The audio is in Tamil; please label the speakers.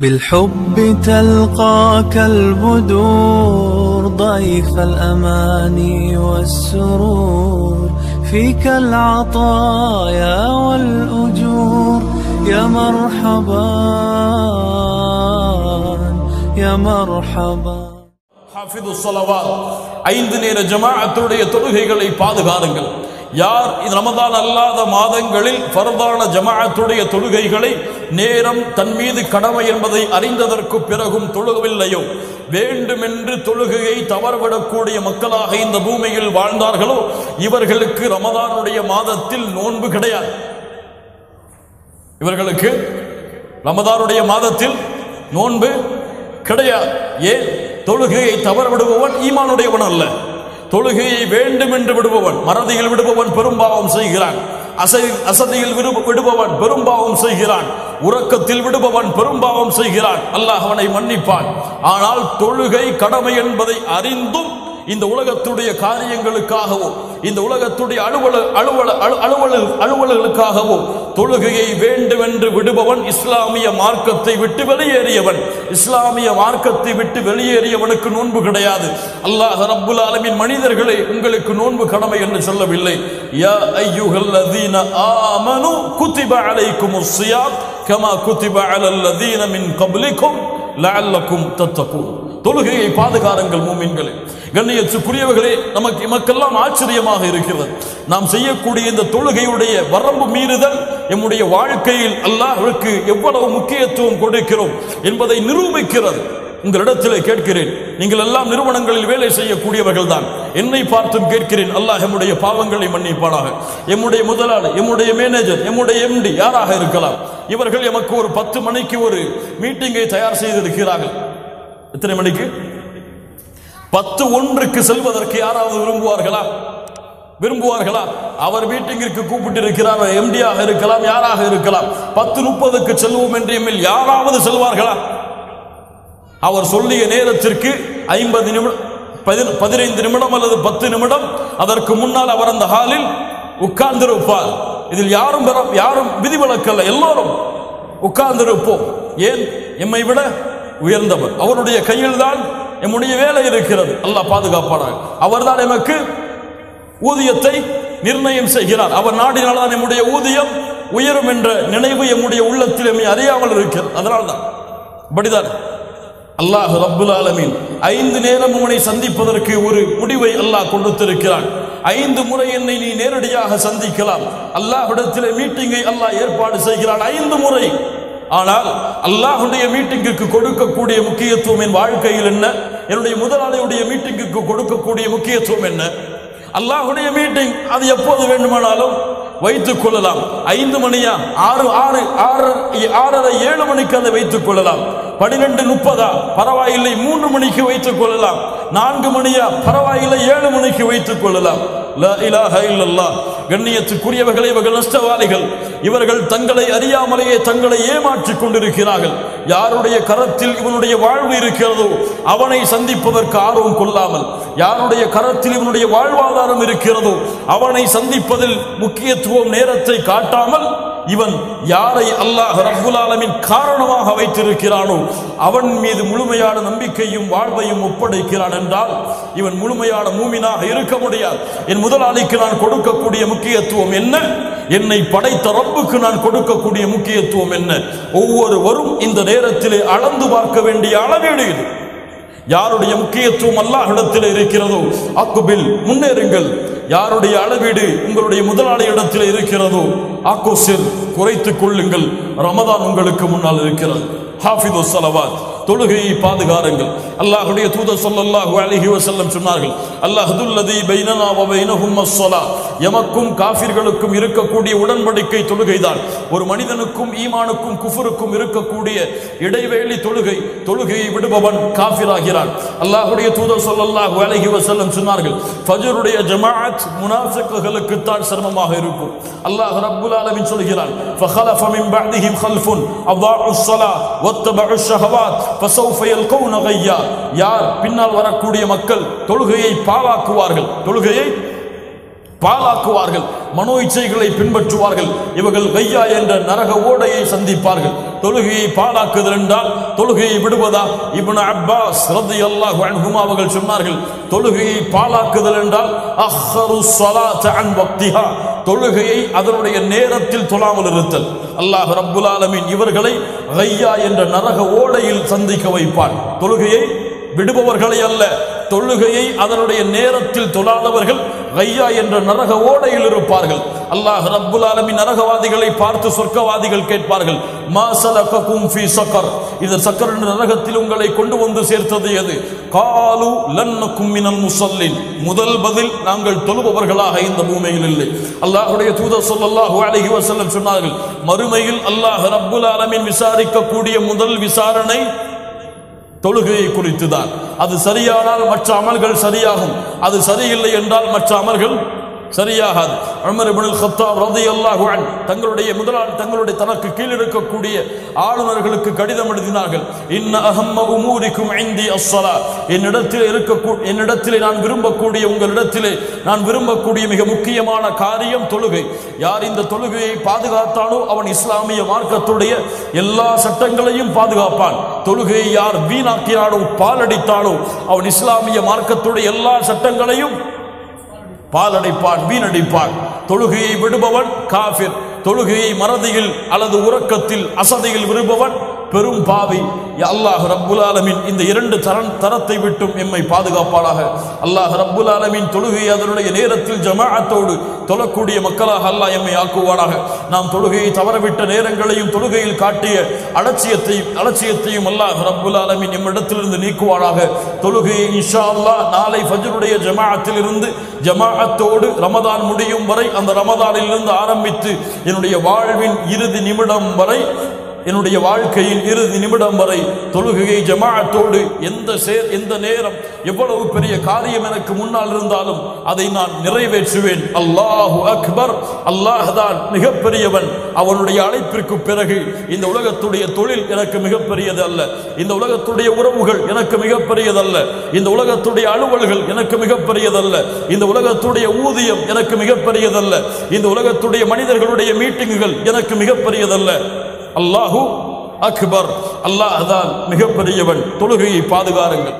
Speaker 1: بالحب تلقاك البدور ضيف الأماني والسرور فيك العطايا والأجور يا مرحبا يا مرحبا
Speaker 2: ஹாஃபிது ஸலவாத் ஐந்து நேர ஜமாஅத்துடைய தொழுகைகளை பாதுகாருங்கள் யார்? இது ரமதான் அல்லாத மாதங்களில் ஃபர்தான ஜமாஅத்துடைய தொழுகைகளை நேரம் தன் மீது கடமை என்பதை அறிந்ததற்கு பிறகும் தொழுகவில்லையோ? வேண்டுமென்று தொழுகையை தவறவிடக்கூடிய மக்களாக இந்த பூமியில் வாழ்ந்தார்களோ? இவர்களுக்கு ரமதானுடைய மாதத்தில் நோன்பு கிடையாது. இவர்களுக்கு ரமதானுடைய மாதத்தில் நோன்பு கிடையாது. ஏன்? தொழுகையை தவறவிடுபவன் ஈமானுடையவன் அல்ல. தொழுகையை வேண்டும் என்று விடுபவன் மறதியில் விடுபவன் பெரும்பாவம் செய்கிறான். அசை அசதியில் விடு- விடுபவன் பெரும்பாவம் செய்கிறான். உறக்கத்தில் விடுபவன் பெரும்பாவம் செய்கிறான். அல்லாஹ் அவனை மன்னிப்பான். ஆனால் தொழுகை கடமை என்பதை அறிந்தும் இந்த உலகத்துடைய காரியங்களுக்காகவும் இந்த உலகத்துடைய அலுவல அலுவல அலு- அலுவலர்களுக்காகவும் அலுவலர்களுக்காகவோ தொழுகையை வேண்டுமென்று விடுபவன் இஸ்லாமிய மார்க்கத்தை விட்டு வெளியேறியவன். இஸ்லாமிய மார்க்கத்தை விட்டு வெளியேறியவனுக்கு நோன்பு கிடையாது. அல்லாஹ் ரப்புல் ஆலமின் மனிதர்களே உங்களுக்கு நோன்பு கடமை என்று சொல்லவில்லை. யா லதீன ஆமனு குத்திப அலைக்கும் ஸியாம் கமா குத்திப அலல்லதீன மின் கப்லிக்கும் லஅல்லக்கும் தத்தகூன். தொழுகையை பாதுகாருங்கள் மூமின்களே. கண்ணியத்துக்குரியவர்களே நமக்கு நமக்கெல்லாம் ஆச்சரியமாக இருக்கிறது. நாம் செய்யக்கூடிய இந்த தொழுகையுடைய வரம்பு மீறுதல் எம்முடைய வாழ்க்கையில் அல்லாஹ்வுக்கு எவ்வளவு முக்கியத்துவம் கொடுக்கிறோம் என்பதை நிரூபிக்கிறது. உங்களிடத்தில் கேட்கிறேன் நீங்கள் எல்லாம் நிறுவனங்களில் வேலை செய்யக்கூடியவர்கள் தான் என்னை பார்த்தும் கேட்கிறேன் அல்லாஹ் எம்முடைய பாவங்களை மன்னிப்பானாக. எம்முடைய முதலாளி எம்முடைய மேனேஜர் எம்முடைய எம்டி யாராக இருக்கலாம்? இவர்கள் எமக்கு ஒரு பத்து மணிக்கு ஒரு மீட்டிங்கை தயார் செய்திருக்கிறார்கள். எத்தனை மணிக்கு? பத்து ஒன்றுக்கு செல்வதற்கு யாராவது விரும்புவார்களா? விரும்புவார்களா? அவர் மீட்டிங்கிற்கு கூப்பிட்டு இருக்கிறார் எம்டியாக இருக்கலாம் யாராக இருக்கலாம். பத்து முப்பதுக்கு செல்வோம் என்று எம்மில் யாராவது செல்வார்களா? அவர் சொல்லிய நேரத்திற்கு ஐம்பது நிமிடம் பதினைந்து நிமிடம் அல்லது பத்து நிமிடம் அதற்கு முன்னால் அவர் அந்த ஹாலில் உட்கார்ந்திருப்பார். இதில் யாரும் யாரும் விதிவிலக்கல்ல எல்லோரும் உட்கார்ந்திருப்போம். ஏன்? எம்மை விட உயர்ந்தவர். அவருடைய கையில் தான் எம்முடைய வேலை இருக்கிறது. அல்லாஹ் பாதுகாப்பானார் அவர்தான் எமக்கு ஊதியத்தை நிர்ணயம் செய்கிறார். அவர் நாடினால்தான் நம்முடைய ஊதியம் உயரும் என்ற நினைவு எம்முடைய உள்ளத்தில் எம்மை அறியாமல் இருக்கிறது. அதனால்தான். இப்படிதான் அல்லாஹ் ரப்புல் ஆலமீன் ஐந்து நேரம் உன்னை சந்திப்பதற்கு ஒரு முடிவை அல்லாஹ் கொடுத்திருக்கிறான். ஐந்து முறை என்னை நீ நேரடியாக சந்திக்கலாம். அல்லாஹ் இடத்திலே மீட்டிங்கை அல்லாஹ் ஏற்பாடு செய்கிறான். ஐந்து முறை. ஆனால் அல்லாஹுடைய மீட்டிங்குக்கு கொடுக்கக்கூடிய முக்கியத்துவம் என் வாழ்க்கையில் என்ன? என்னுடைய முதலாளியுடைய மீட்டிங்குக்கு கொடுக்கக்கூடிய முக்கியத்துவம் என்ன? அல்லாஹுடைய மீட்டிங் அது எப்போது வேண்டுமானாலும் வைத்துக் கொள்ளலாம். ஐந்து மணியா? ஆறு ஆறு ஆறு ஆறரை ஏழு மணிக்கு அதை வைத்துக் கொள்ளலாம். பனிரெண்டு முப்பதா? பரவாயில்லை மூன்று மணிக்கு வைத்துக் கொள்ளலாம். நான்கு மணியா? பரவாயில்லை ஏழு மணிக்கு வைத்துக் கொள்ளலாம். கண்ணியத்துக்குரியவர்கள் இவர்கள் நஷ்டவாளிகள் இவர்கள் தங்களை அறியாமலேயே தங்களை ஏமாற்றிக் கொண்டிருக்கிறார்கள். யாருடைய கரத்தில் இவனுடைய வாழ்வு இருக்கிறதோ அவனை சந்திப்பதற்கு ஆர்வம் கொள்ளாமல் யாருடைய கரத்தில் இவனுடைய வாழ்வாதாரம் இருக்கிறதோ அவனை சந்திப்பதில் முக்கியத்துவம் நேரத்தை காட்டாமல் இவன் யாரை அல்லாஹ் ரப்புல் காரணமாக வைத்திருக்கிறானோ அவன் மீது முழுமையான நம்பிக்கையும் வாழ்வையும் ஒப்படைக்கிறான் என்றால் இவன் முழுமையான மூமினாக இருக்க முடியாது. என் முதலாளிக்கு நான் கொடுக்கக்கூடிய முக்கியத்துவம் என்ன? என்னை படைத்த ரப்புக்கு நான் கொடுக்கக்கூடிய முக்கியத்துவம் என்ன? ஒவ்வொருவரும் இந்த நேரத்திலே அளந்து பார்க்க வேண்டிய அளவீடு இது. யாருடைய முக்கியத்துவம் அல்லாஹிடத்தில் இருக்கிறதோ அக்குபில் முன்னேறுங்கள். யாருடைய அளவீடு உங்களுடைய முதலாளி இடத்தில் இருக்கிறதோ ஆக்கோசிர் குறைத்துக் கொள்ளுங்கள். ரமதான் உங்களுக்கு முன்னால் இருக்கிறது ஹாஃபிது சலவாத் தொழுகையை பாதுகாருங்கள் அல்லாஹ்வுடைய தூதர் ஸல்லல்லாஹு அலைஹி வஸல்லம் சொன்னார்கள் அல்லாஹ்துல்லதி பைனனா வ பைனஹும் அஸ்ஸலா எமக்கும் காஃபிர்களுக்கும் இருக்கக்கூடிய உடன்படிக்கை தொழுகைதான் ஒரு மனிதனுக்கும் ஈமானுக்கும் குஃபருக்கும் இருக்கக்கூடிய இடைவேளி தொழுகை தொழுகையை விடுபவன் காஃபிராகிறான் அல்லாஹ்வுடைய தூதர் ஸல்லல்லாஹு அலைஹி வஸல்லம் சொன்னார்கள் ஃபஜ்ருடைய ஜமாஅத் முனாஃபிக்குகளுக்கு தான் சிரமமாக இருக்கும் அல்லாஹ் ரப்புல் ஆலமீன் சொல்கிறான் فخلف من بعدهم خلف اضاعوا الصلاه واتبعوا الشهوات فسوف يلقون غيا யார்? பின்னால் வரக்கூடிய மக்கள் தொழுகையை பாழாக்குவார்கள். தொழுகையை பாலாக்குவார்கள் மனோ இச்சைகளை பின்பற்றுவார்கள். இவர்கள் வையா என்ற நரக ஓடையை சந்திப்பார்கள். தொழுகையை பாலாக்குதல் என்றால் தொழுகையை விடுவதா? இப்னு அப்பாஸ் ரலியல்லாஹு அன்ஹுமா அவர்கள் சொன்னார்கள் தொழுகையை பாலாக்குதல் என்றால் அஹ்ஹரு ஸலாத்த அன் வக்திஹா. தொழுகையை அதனுடைய நேரத்தில் தொழாமல் இருத்தல். அல்லாஹ் ரப்புல் ஆலமின் இவர்களை கையா என்ற நரக ஓடையில் சந்திக்க வைப்பான். தொழுகையை விடுபவர்களை அல்ல தொழுகையை அதனுடைய நேரத்தில் தொழாதவர்கள் கையா என்ற நரக ஓடையில் இருப்பார்கள். அல்லாஹ் ரப்புல் ஆலமின் நரகவாதிகளை பார்த்து சொர்க்கவாதிகள் கேட்பார்கள். மாசல சலககும் சக்கர். இந்த சக்கர் நரகத்தில் உங்களை கொண்டு வந்து சேர்த்தது எது? காலு லன்னக்கும் மினல் முசல்லின். முதல் பதில் நாங்கள் தொழுபவர்களாக இந்த பூமியில் இல்லை. அல்லாஹுடைய தூதர் சொல்லல்லாஹு அலைஹி வசல்லம் சொன்னார்கள் மறுமையில் அல்லாஹ் ரப்புல் ஆலமின் விசாரிக்கக்கூடிய முதல் விசாரணை தொழுகையை குறித்துதான். அது சரியானால் மற்ற அமல்கள் சரியாகும். அது சரியில்லை என்றால் மற்ற அமல்கள் சரியாகாது. உமர் இப்னுல் கத்தாப் ரலியல்லாஹு அன்ஹு தங்களுடைய முதலாளி தங்களுடைய தனக்கு கீழ் இருக்கக்கூடிய ஆளுநர்களுக்கு கடிதம் எழுதினார்கள். இன்ன அஹம்ம உமூரிக்கும் ஐந்தி அஸ்ஸலா என்னிடத்தில் இருக்க என்னிடத்திலே நான் விரும்பக்கூடிய உங்களிடத்திலே நான் விரும்பக்கூடிய மிக முக்கியமான காரியம் தொழுகை. யார் இந்த தொழுகையை பாதுகாத்தானோ அவன் இஸ்லாமிய மார்க்கத்துடைய எல்லா சட்டங்களையும் பாதுகாப்பான். தொழுகையை யார் வீணாக்கினானோ பாலடித்தானோ அவன் இஸ்லாமிய மார்க்கத்துடைய எல்லா சட்டங்களையும் பாலடைப்பான் வீணடிப்பான். தொழுகையை விடுபவன் காஃபிர். தொழுகையை மறதியில் அல்லது உறக்கத்தில் அசதியில் விடுபவன் பெரும் பாவி அல்லாஹ் ரப்புல் ஆலமின் இந்த இரண்டு தரன் தரத்தை விட்டும் எம்மை பாதுகாப்பாளாக அல்லாஹ் ரப்புல் ஆலமின் தொழுகையை அதனுடைய நேரத்தில் ஜமாஅத்தோடு தொழக்கூடிய மக்களாக அல்லாஹ் எம்மை ஆக்குவானாக. நாம் தொழுகையை தவறவிட்ட நேரங்களையும் தொழுகையில் காட்டிய அலட்சியத்தையும் அலட்சியத்தையும் அல்லாஹ் ரப்புல் ஆலமின் எம்மிடத்திலிருந்து நீக்குவானாக. தொழுகையை இன்ஷா அல்லாஹ் நாளை ஃபஜ்ருடைய ஜமாஅத்தில் இருந்து ஜமாஅத்தோடு ரமதான் முடியும் வரை அந்த ரமதானிலிருந்து ஆரம்பித்து என்னுடைய வாழ்வின் இறுதி நிமிடம் வரை என்னுடைய வாழ்க்கையில் இறுதி நிமிடம் வரை தொழுகையை ஜமாஅத்தோடு எந்த சேர் எந்த நேரம் எவ்வளவு பெரிய காரியம் எனக்கு முன்னால் இருந்தாலும் அதை நான் நிறைவேற்றுவேன். அல்லாஹு அக்பர். அல்லாஹ் தான் மிகப்பெரியவன். அவனுடைய அழைப்பிற்கு பிறகு இந்த உலகத்துடைய தொழில் எனக்கு மிகப்பெரியது அல்ல. இந்த உலகத்துடைய உறவுகள் எனக்கு மிகப்பெரியதல்ல இந்த உலகத்துடைய அலுவல்கள் எனக்கு மிகப்பெரியதல்ல இந்த உலகத்துடைய ஊதியம் எனக்கு மிகப்பெரியதல்ல இந்த உலகத்துடைய மனிதர்களுடைய மீட்டிங்குகள் எனக்கு மிகப்பெரியதல்ல. அல்லாஹு அக்பர். அல்லாஹ் தான் மிகப்பெரியவன். தொழுகையை பாதுகாருங்கள்.